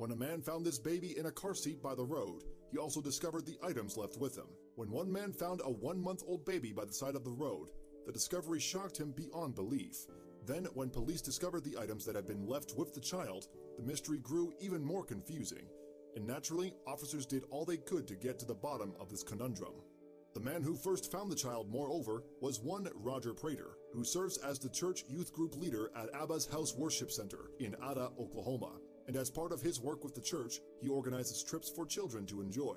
When a man found this baby in a car seat by the road, he also discovered the items left with him. When one man found a one month old baby by the side of the road, the discovery shocked him beyond belief. Then, when police discovered the items that had been left with the child, the mystery grew even more confusing, and naturally, officers did all they could to get to the bottom of this conundrum. The man who first found the child, moreover, was one Roger Prater, who serves as the church youth group leader at Abba's House Worship Center in Ada, Oklahoma. And as part of his work with the church, he organizes trips for children to enjoy.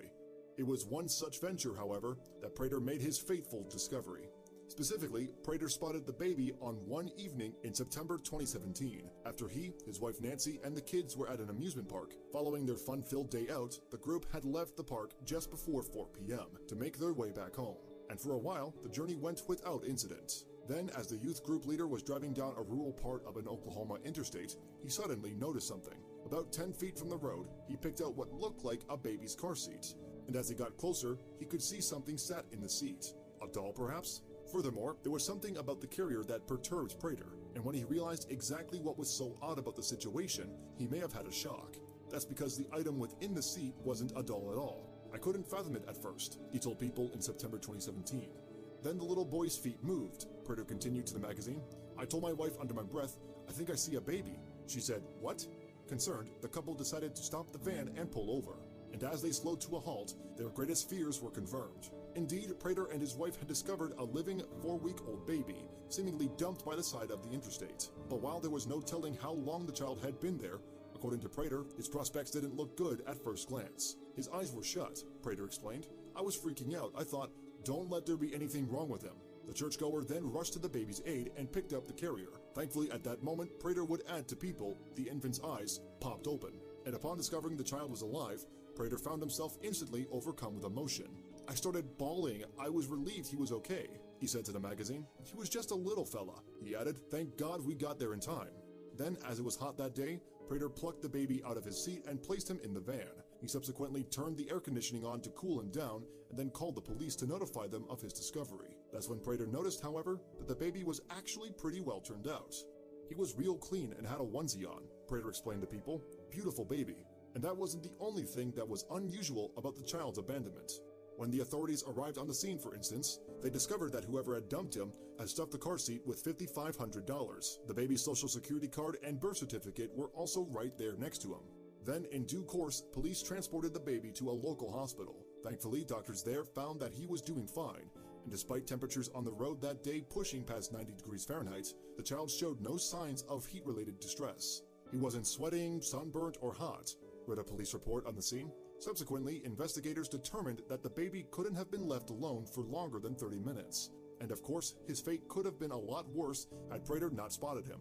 It was one such venture, however, that Prater made his fateful discovery. Specifically, Prater spotted the baby on one evening in September 2017, after he, his wife Nancy, and the kids were at an amusement park. Following their fun-filled day out, the group had left the park just before 4 p.m. to make their way back home. And for a while, the journey went without incident. Then, as the youth group leader was driving down a rural part of an Oklahoma interstate, he suddenly noticed something. About 10 feet from the road, he picked out what looked like a baby's car seat. And as he got closer, he could see something sat in the seat. A doll, perhaps? Furthermore, there was something about the carrier that perturbed Prater, and when he realized exactly what was so odd about the situation, he may have had a shock. That's because the item within the seat wasn't a doll at all. I couldn't fathom it at first, he told People in September 2017. Then the little boy's feet moved, Prater continued to the magazine. I told my wife under my breath, I think I see a baby. She said, What? Concerned, the couple decided to stop the van and pull over and as they slowed to a halt, their greatest fears were confirmed. Indeed, Prater and his wife had discovered a living four-week-old baby, seemingly dumped by the side of the interstate. But while there was no telling how long the child had been there, according to Prater, his prospects didn't look good at first glance. His eyes were shut, Prater explained. I was freaking out. I thought, don't let there be anything wrong with him. The churchgoer then rushed to the baby's aid and picked up the carrier. Thankfully, at that moment, Prater would add to people, the infant's eyes popped open. And upon discovering the child was alive, Prater found himself instantly overcome with emotion. I started bawling. I was relieved he was okay, he said to the magazine. He was just a little fella, he added. Thank God we got there in time. Then, as it was hot that day, Prater plucked the baby out of his seat and placed him in the van. He subsequently turned the air conditioning on to cool him down and then called the police to notify them of his discovery. That's when Prater noticed, however, that the baby was actually pretty well turned out. He was real clean and had a onesie on, Prater explained to people. Beautiful baby. And that wasn't the only thing that was unusual about the child's abandonment. When the authorities arrived on the scene, for instance, they discovered that whoever had dumped him had stuffed the car seat with $5,500. The baby's social security card and birth certificate were also right there next to him. Then, in due course, police transported the baby to a local hospital. Thankfully, doctors there found that he was doing fine, and despite temperatures on the road that day pushing past 90 degrees Fahrenheit, the child showed no signs of heat-related distress. He wasn't sweating, sunburnt, or hot, read a police report on the scene. Subsequently, investigators determined that the baby couldn't have been left alone for longer than 30 minutes. And of course, his fate could have been a lot worse had Prater not spotted him.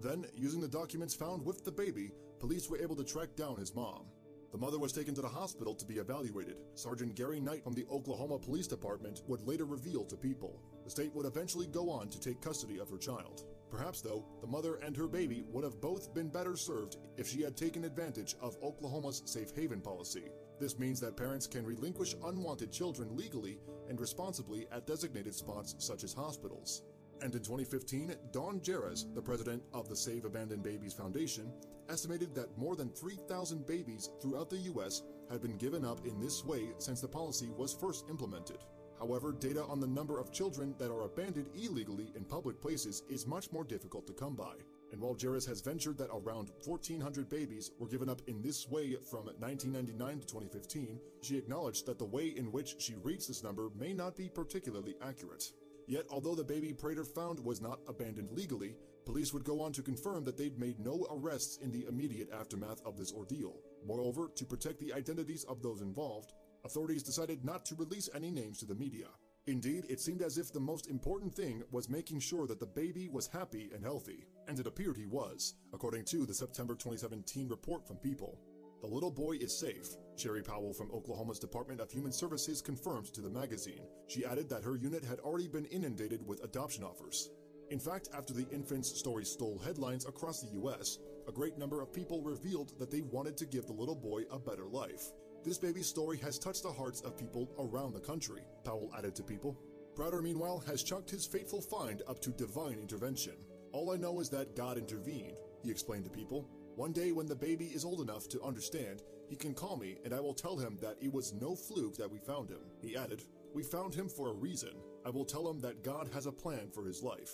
Then, using the documents found with the baby, police were able to track down his mom. The mother was taken to the hospital to be evaluated. Sergeant Gary Knight from the Oklahoma Police Department would later reveal to people. The state would eventually go on to take custody of her child. Perhaps, though, the mother and her baby would have both been better served if she had taken advantage of Oklahoma's safe haven policy. This means that parents can relinquish unwanted children legally and responsibly at designated spots such as hospitals. And in 2015, Dawn Geras, the president of the Save Abandoned Babies Foundation, estimated that more than 3,000 babies throughout the U.S. had been given up in this way since the policy was first implemented. However, data on the number of children that are abandoned illegally in public places is much more difficult to come by. And while Geras has ventured that around 1,400 babies were given up in this way from 1999 to 2015, she acknowledged that the way in which she reached this number may not be particularly accurate. Yet, although the baby Prater found was not abandoned legally, police would go on to confirm that they'd made no arrests in the immediate aftermath of this ordeal. Moreover, to protect the identities of those involved, authorities decided not to release any names to the media. Indeed, it seemed as if the most important thing was making sure that the baby was happy and healthy, and it appeared he was, according to the September 2017 report from People. The little boy is safe, Sheree Powell from Oklahoma's Department of Human Services confirmed to the magazine. She added that her unit had already been inundated with adoption offers. In fact, after the infant's story stole headlines across the US, a great number of people revealed that they wanted to give the little boy a better life. This baby's story has touched the hearts of people around the country, Powell added to People. Prater, meanwhile, has chucked his fateful find up to divine intervention. All I know is that God intervened, he explained to People. One day when the baby is old enough to understand, he can call me and I will tell him that it was no fluke that we found him. He added, We found him for a reason. I will tell him that God has a plan for his life.